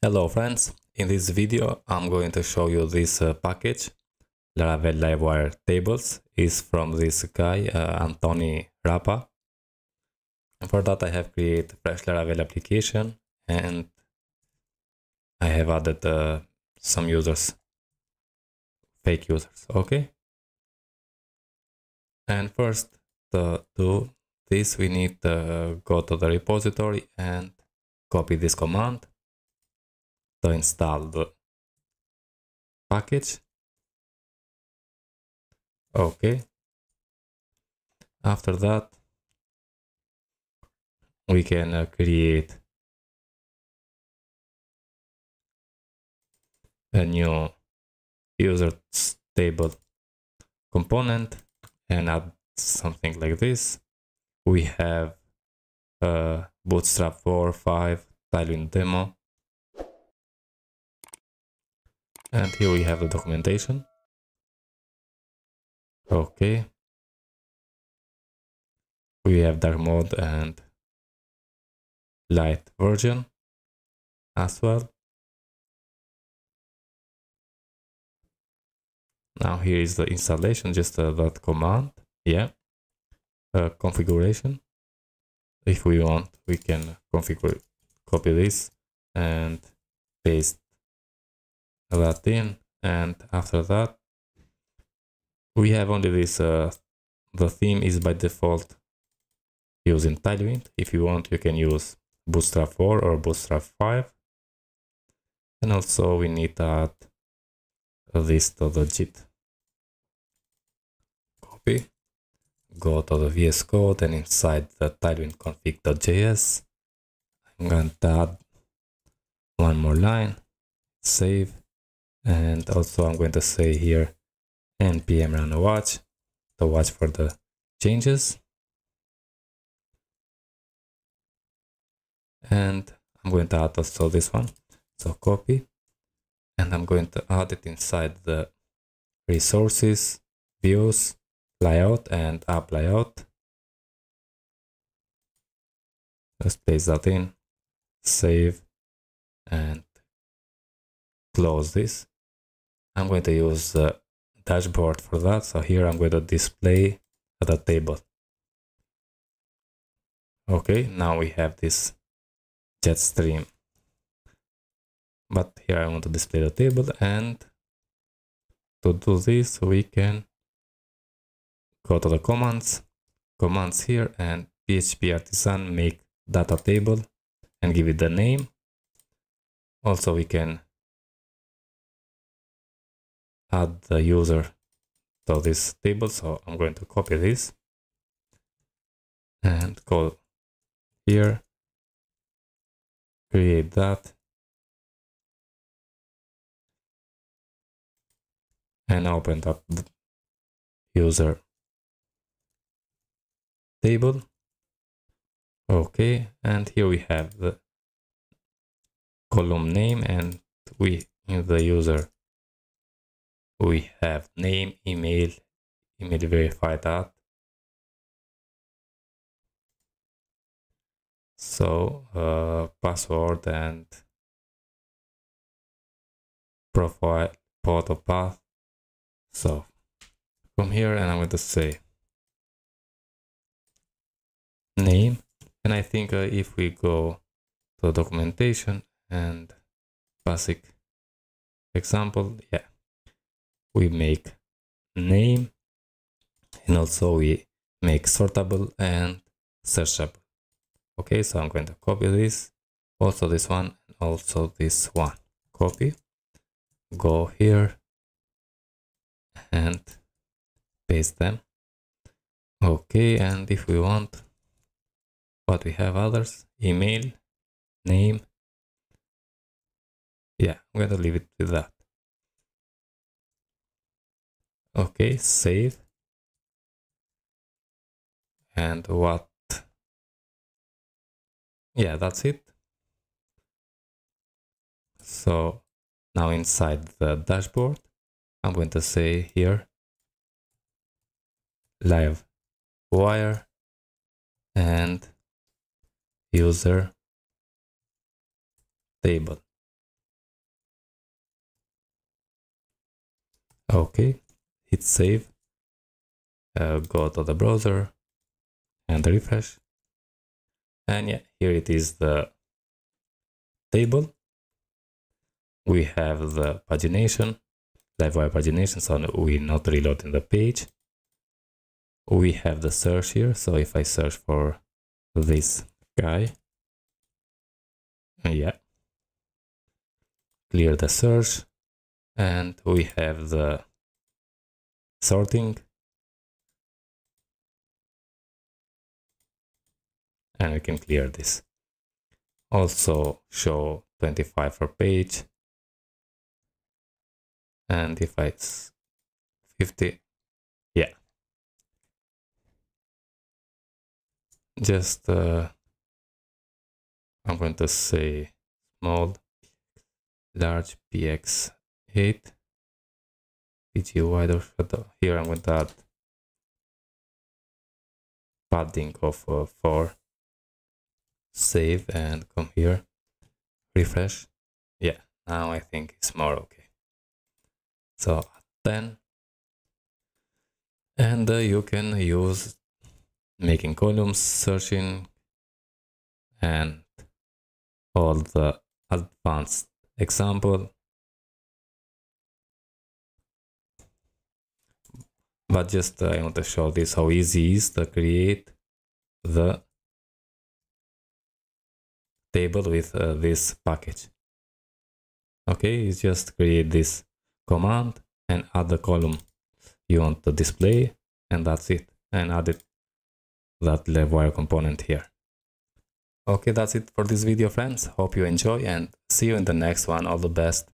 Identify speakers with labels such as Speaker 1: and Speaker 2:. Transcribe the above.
Speaker 1: Hello friends, in this video I'm going to show you this uh, package. Laravel Livewire tables. Is from this guy uh, Anthony Rappa. And for that I have created fresh Laravel application and I have added uh, some users fake users okay? And first to do this we need to go to the repository and copy this command to install the package? Okay after that we can uh, create a new user table component and add something like this. We have uh, bootstrap 4 5 Tailwind demo and here we have the documentation. Okay we have dark mode and light version as well. Now here is the installation just uh, that command. Yeah. Uh, configuration. If we want we can configure copy this and paste that in and after that we have only this uh, the theme is by default using Tailwind if you want you can use Bootstrap 4 or Bootstrap 5 and also we need to add this to the JIT copy. Go to the VS Code and inside the Tailwind config.js I'm going to add one more line save and also I'm going to say here npm run a watch. To watch for the changes. And I'm going to add also this one. So copy. And I'm going to add it inside the resources views layout and app layout. Let's place that in. Save. And close this I'm going to use the dashboard for that. So here I'm going to display the table. Okay, now we have this Jetstream. But here I want to display the table and to do this we can go to the commands, commands here and PHP artisan make data table and give it the name. Also we can add the user to this table. So I'm going to copy this and go here, create that. And open up the user table. Okay, and here we have the column name and we in the user we have name, email, email verify that. So uh, password and profile photo path. So from here and I'm going to say name and I think uh, if we go to documentation and basic example yeah we make name and also we make sortable and searchable. Okay so i'm going to copy this also this one and also this one. Copy go here and paste them. Okay and if we want what we have others email name. Yeah i'm going to leave it with that Okay, save. And what? Yeah, that's it. So now inside the dashboard, I'm going to say here live wire and user table. Okay, hit save uh, go to the browser and refresh. And yeah here it is the table. We have the pagination livewire pagination so we're not reloading the page. We have the search here so if i search for this guy yeah clear the search. And we have the sorting. And we can clear this. Also show 25 per page. And if it's 50 yeah. Just uh, I'm going to say small large px8 pg wider shadow here I'm going to add padding of uh, 4 save and come here. Refresh. Yeah now I think it's more okay. So 10 and uh, you can use making columns searching and all the advanced example but just uh, I want to show this how easy is to create the table with uh, this package. Okay just create this command and add the column you want to display and that's it. And add it that livewire component here. Okay that's it for this video friends. Hope you enjoy and see you in the next one. All the best